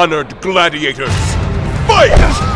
honored gladiators, fight!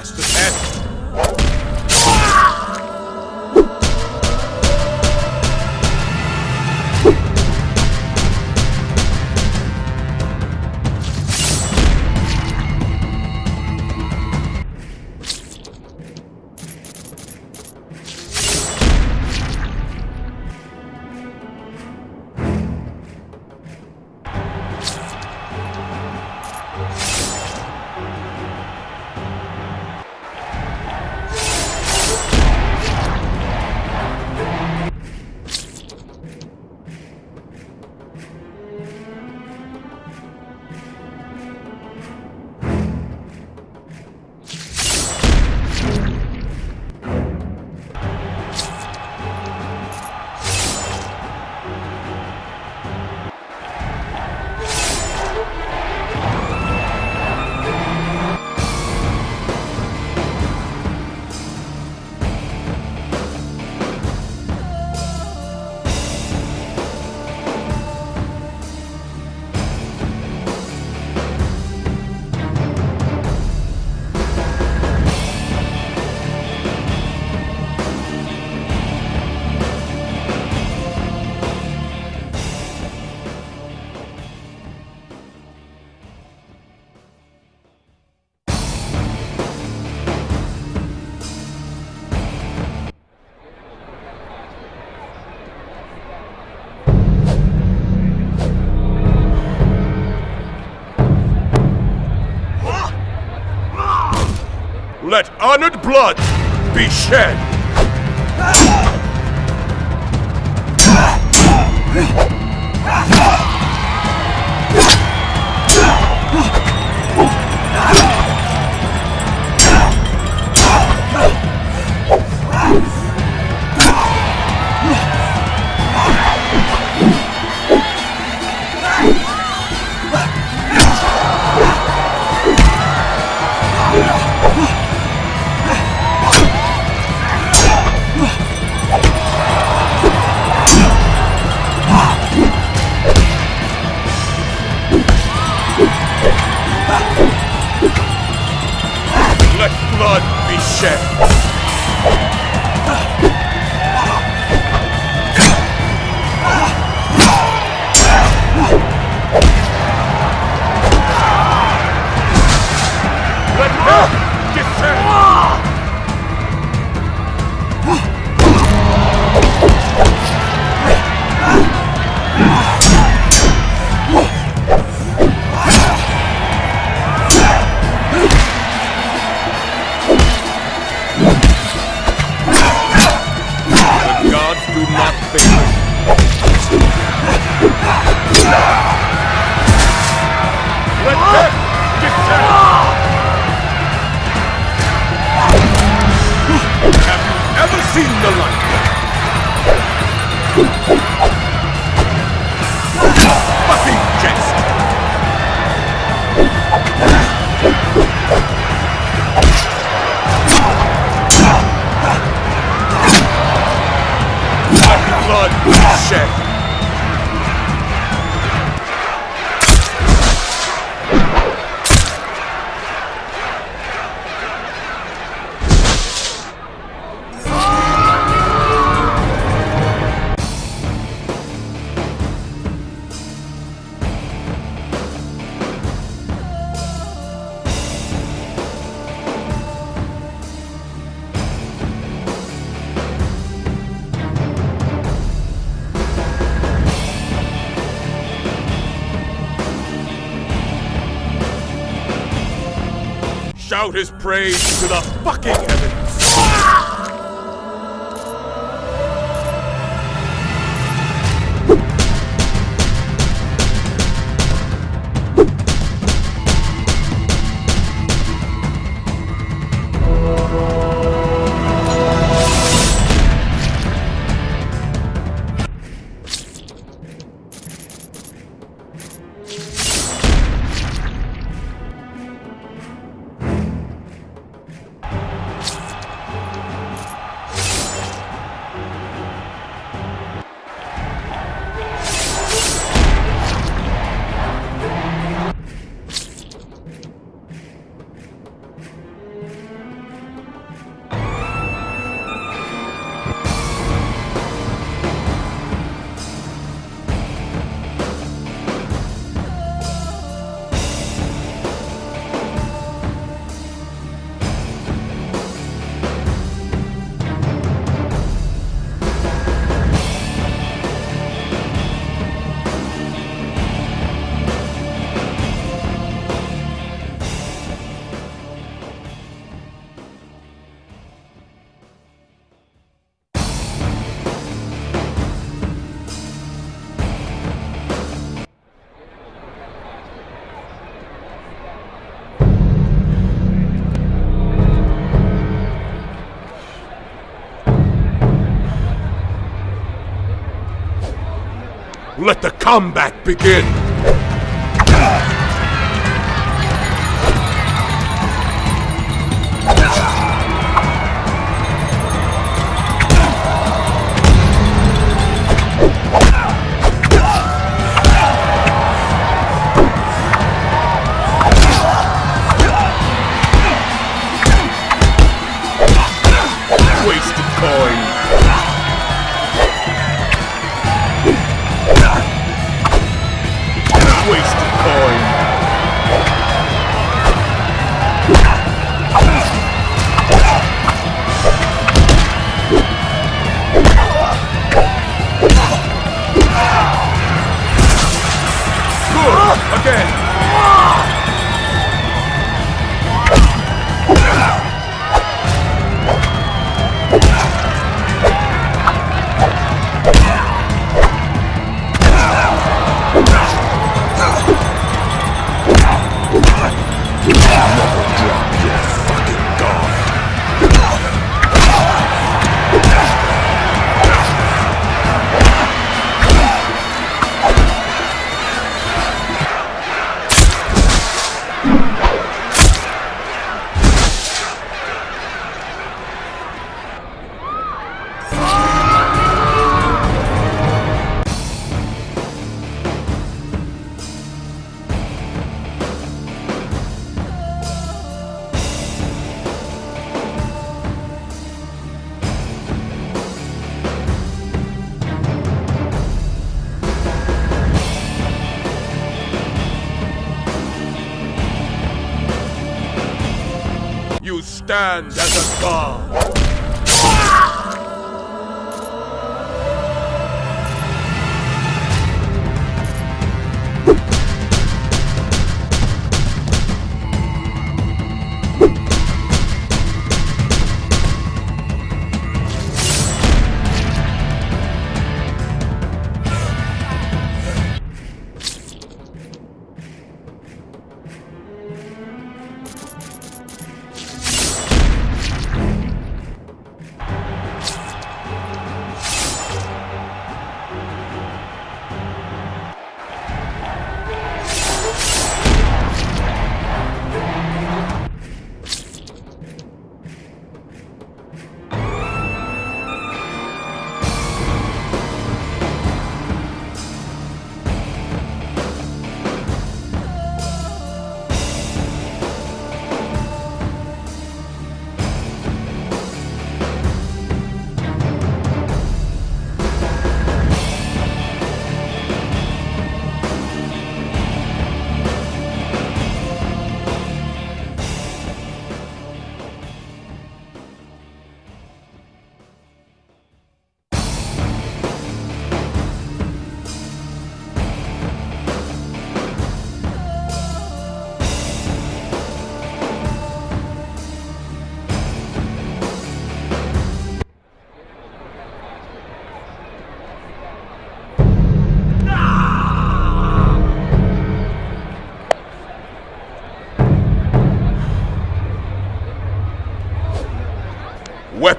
master pet. Let honored blood be shed. Ah! Shout his praise to the combat begin!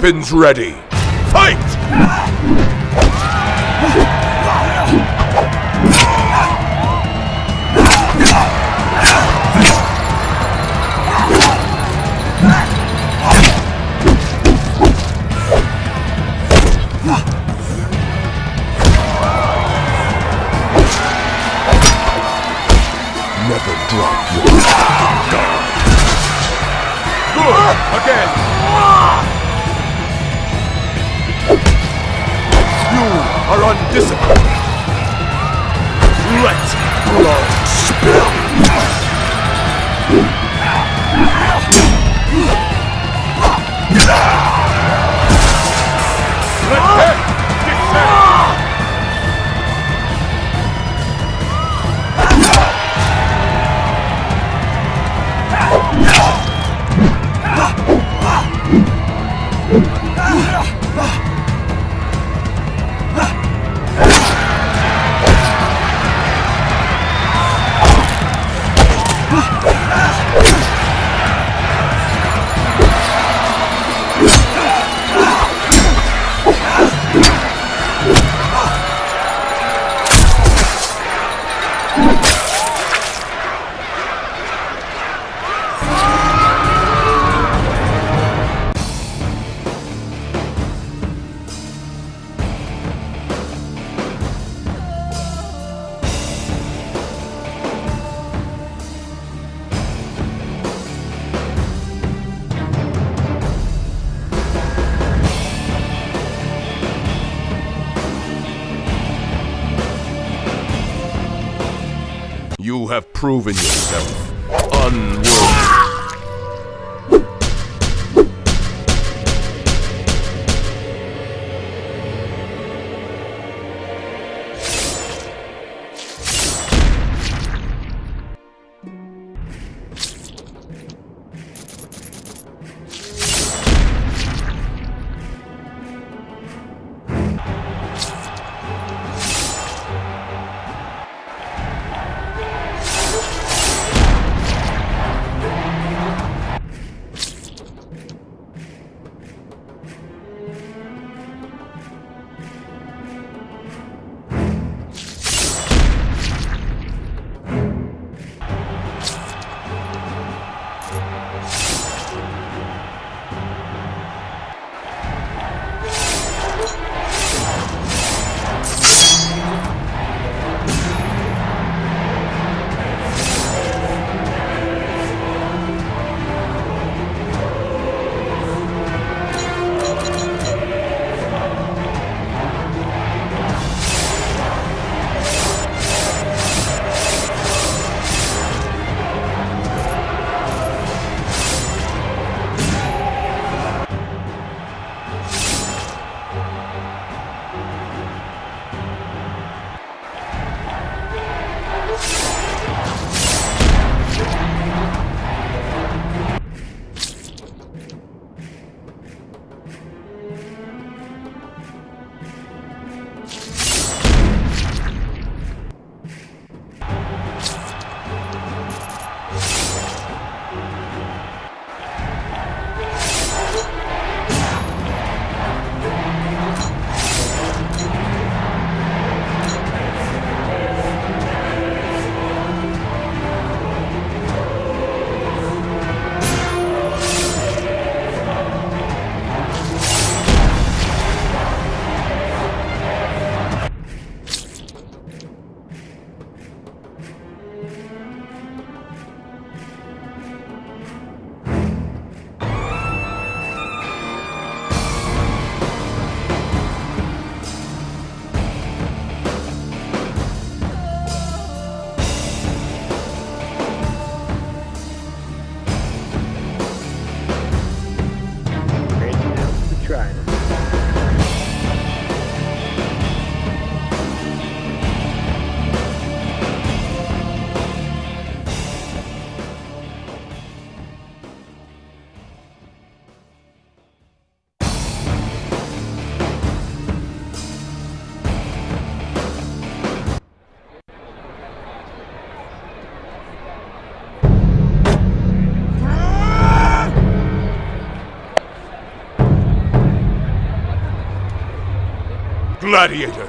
Weapons ready. Fight! Proven yourself gladiators,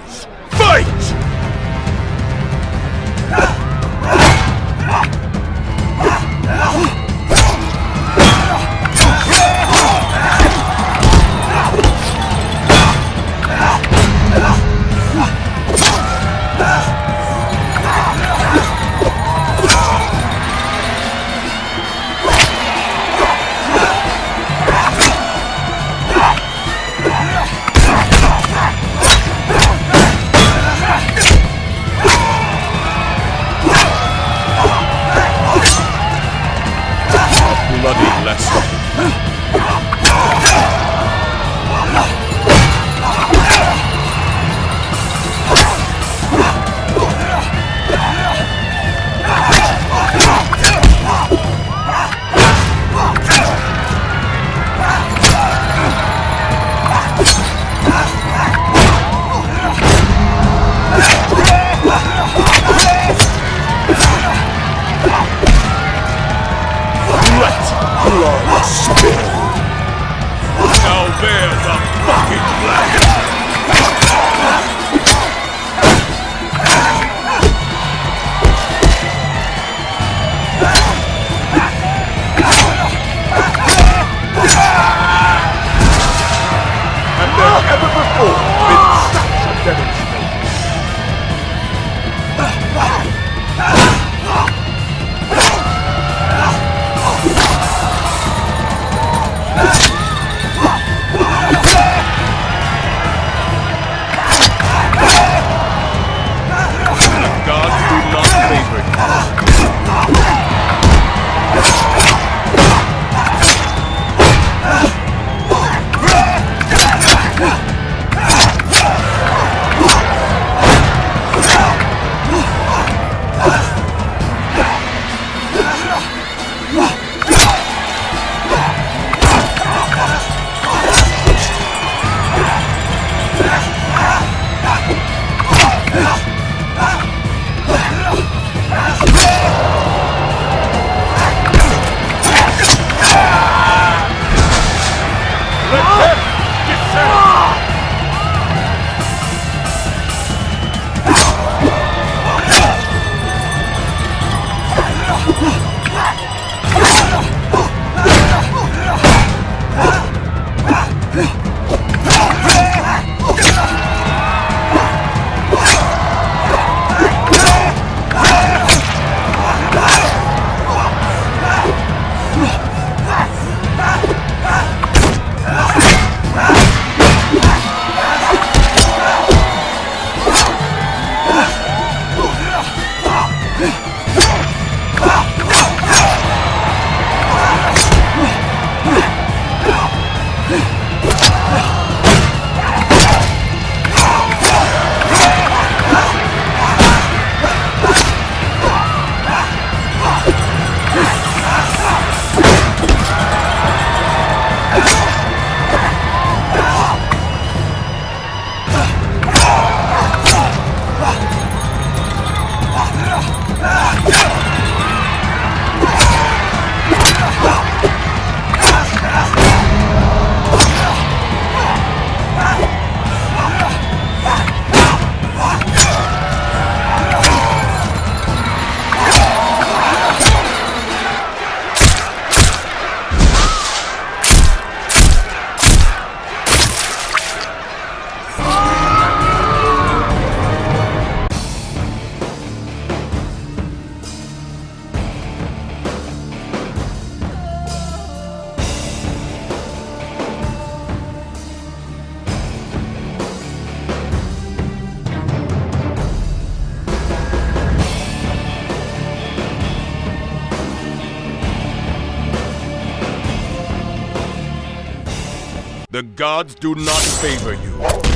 gods do not favor you.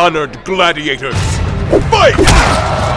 Honored gladiators, fight!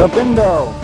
Up,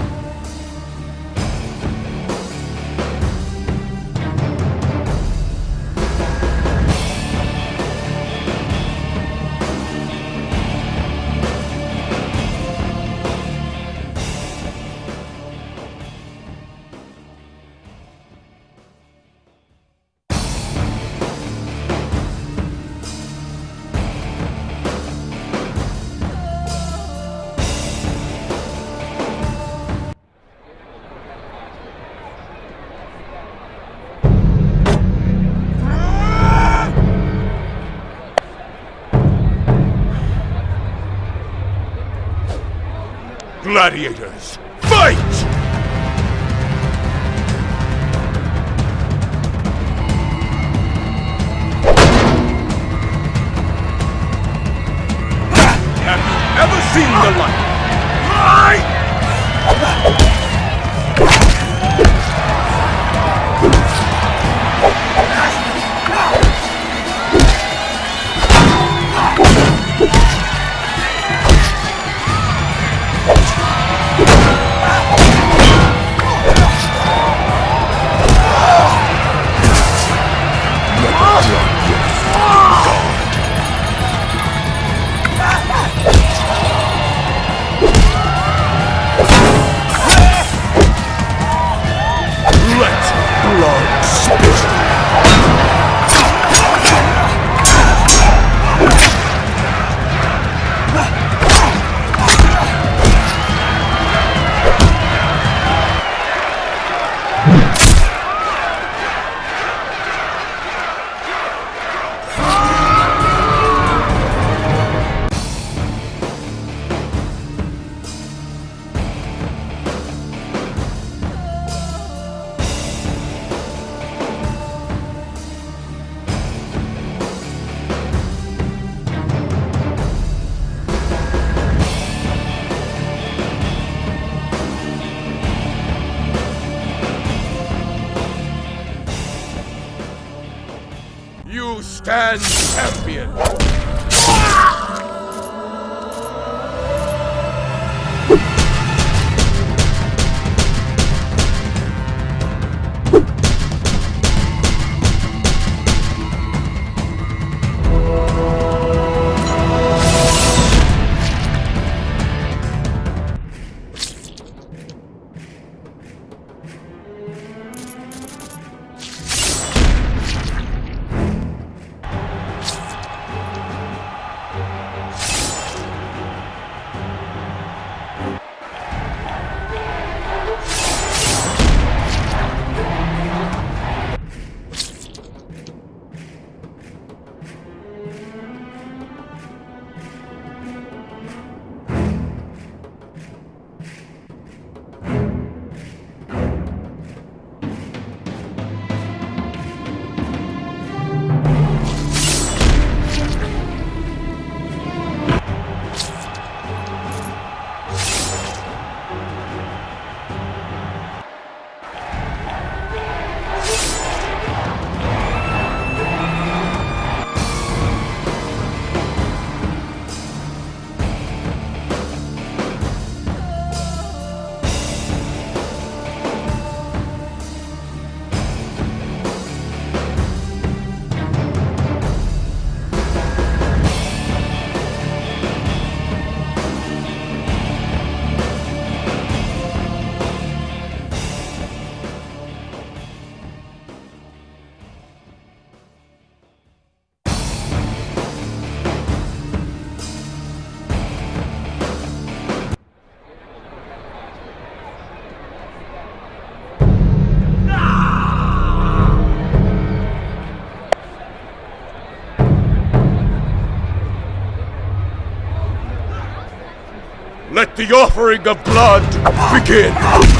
the offering of blood begin!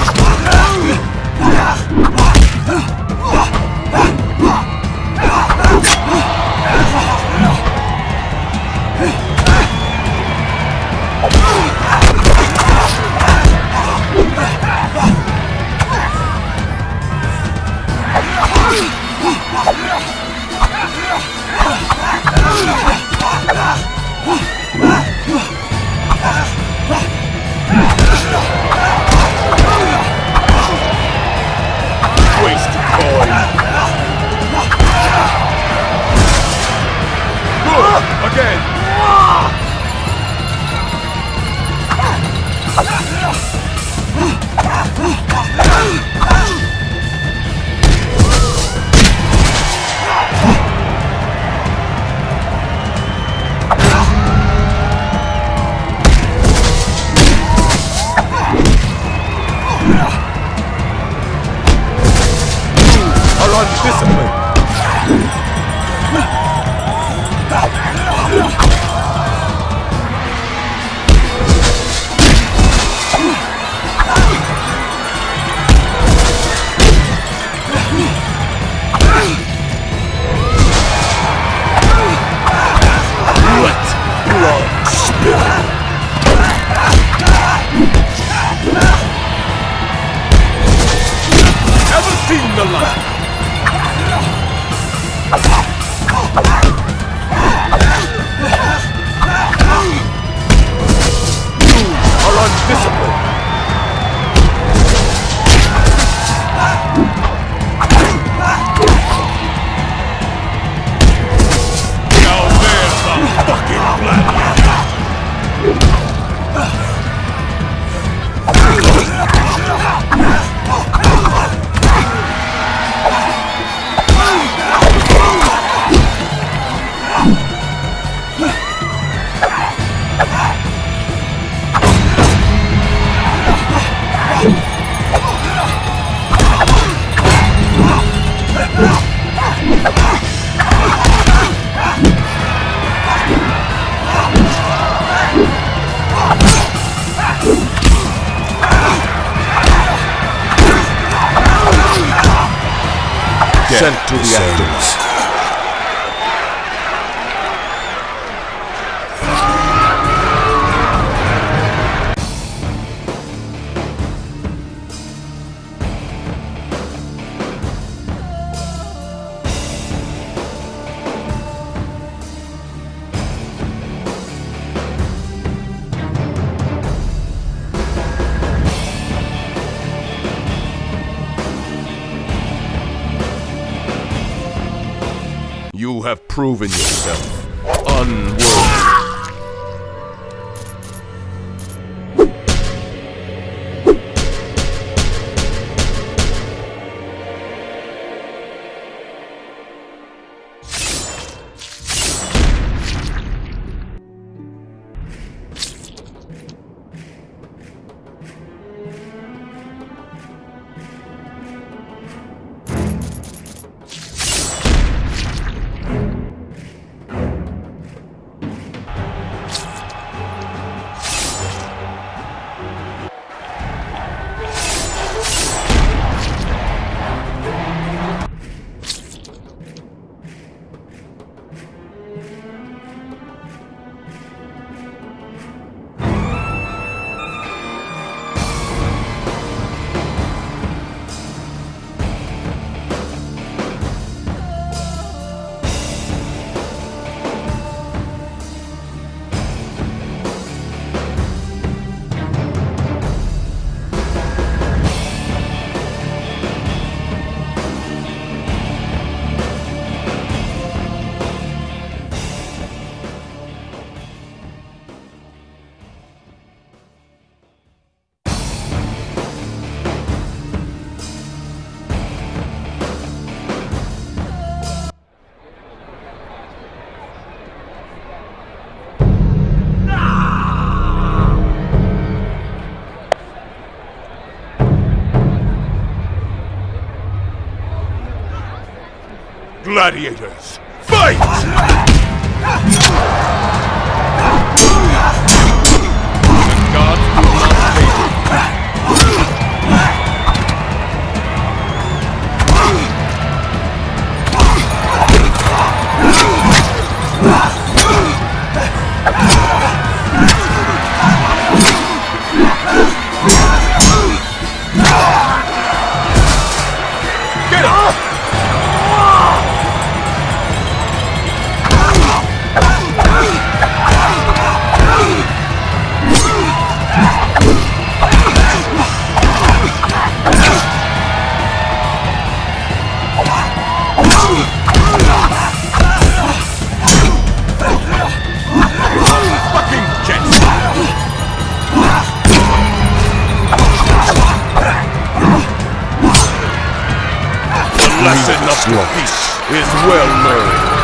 Proven yourself Gladiators, peace is well learned.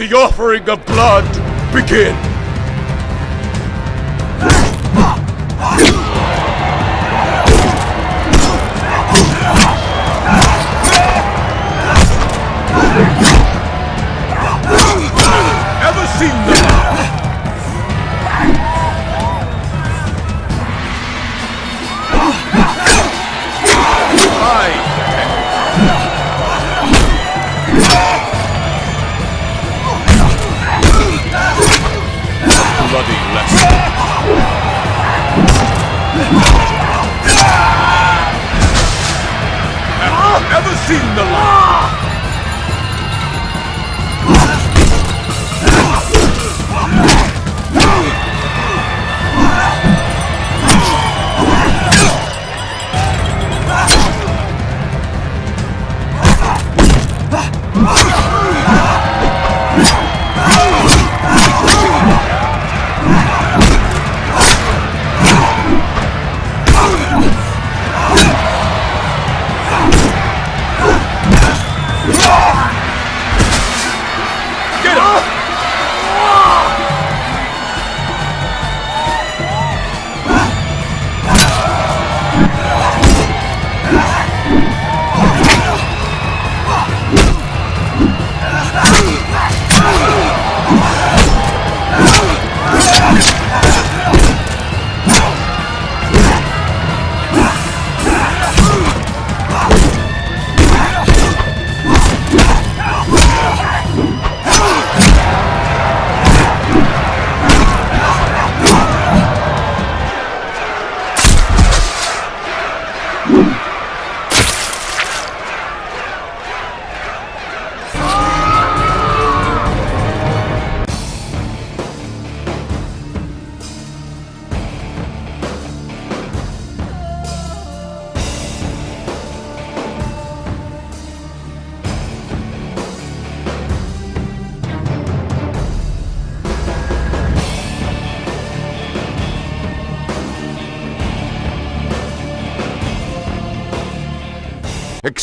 The offering of blood begin!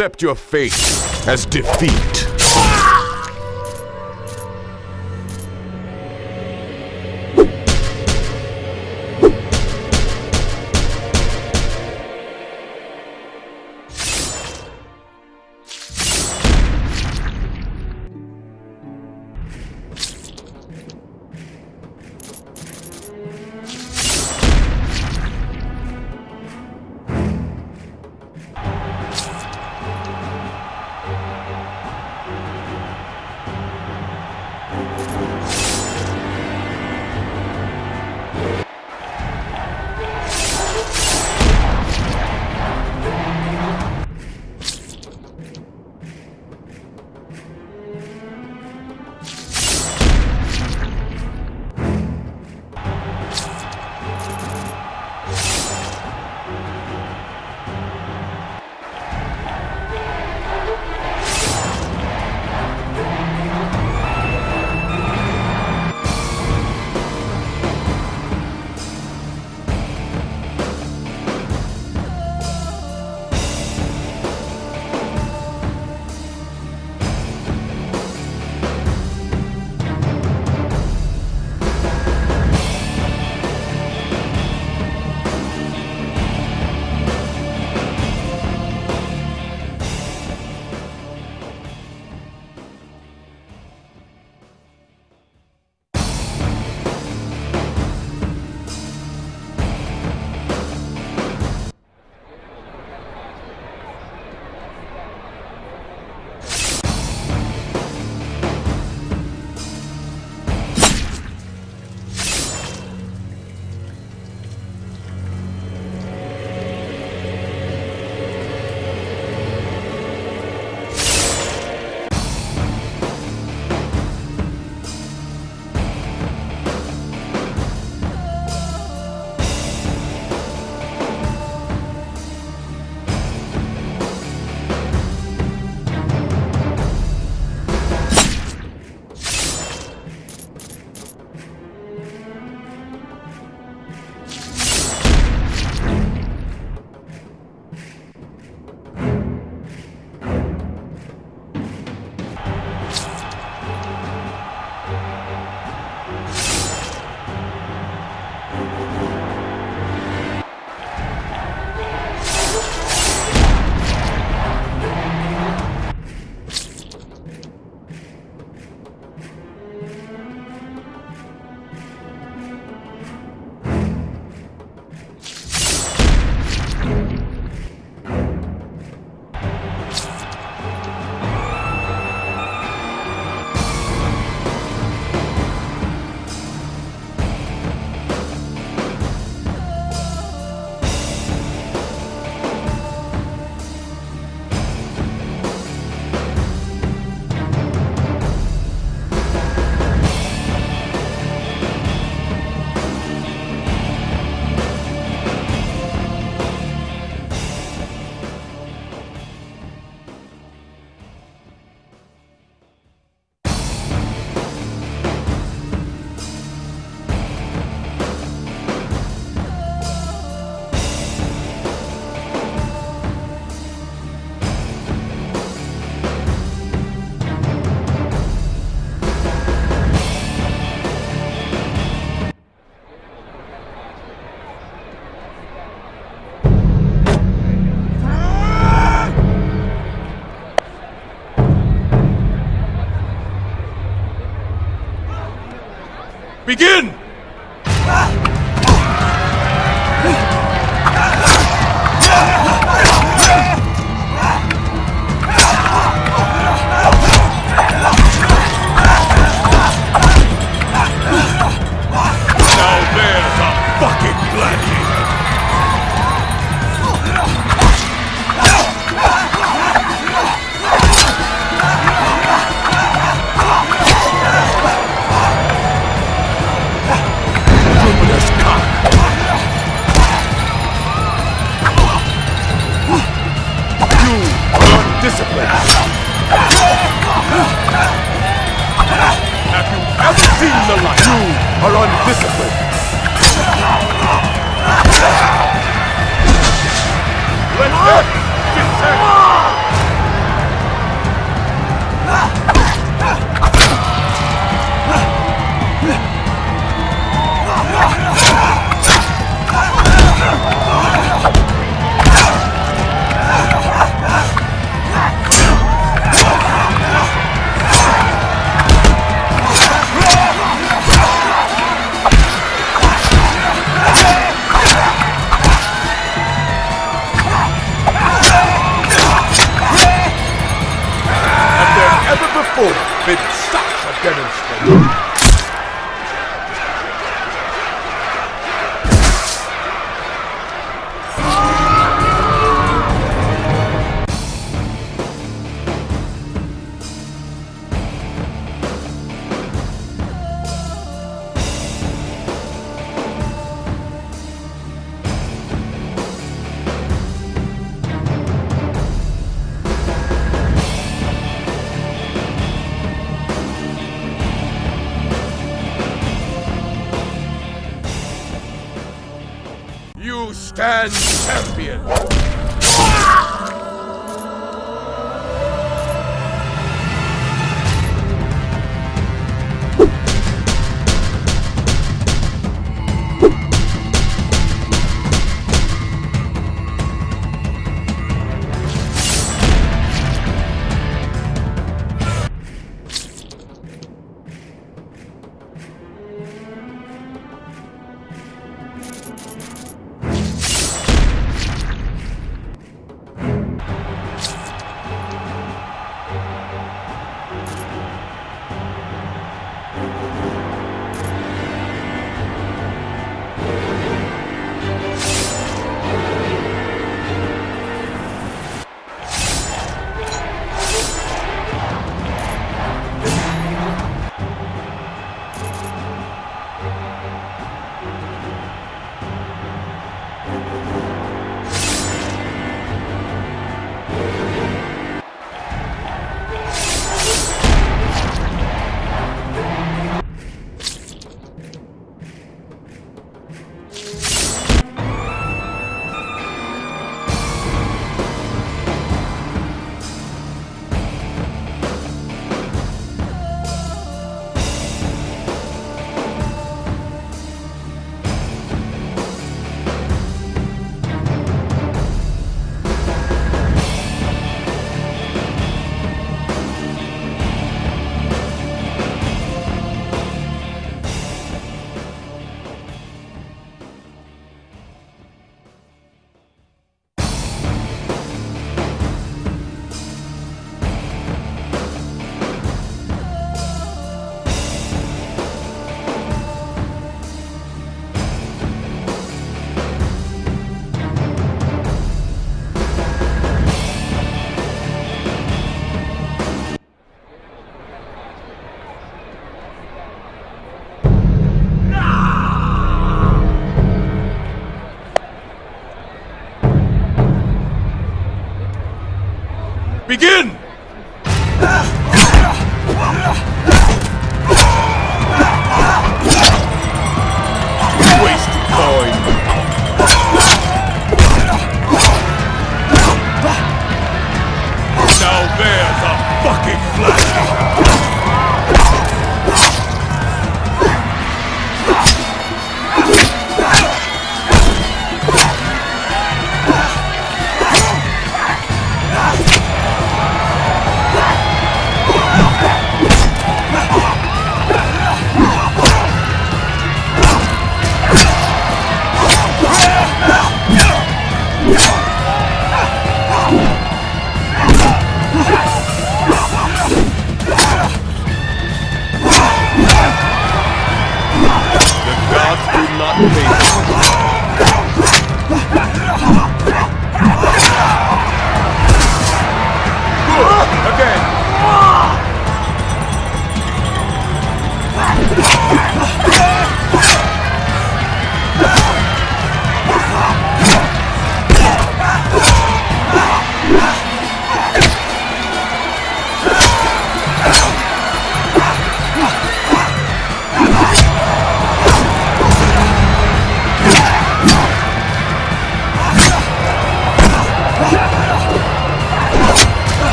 Accept your fate as defeat. Begin!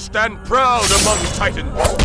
Stand proud among titans.